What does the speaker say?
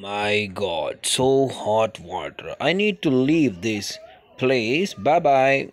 My god, so hot water. I need to leave this place. Bye bye.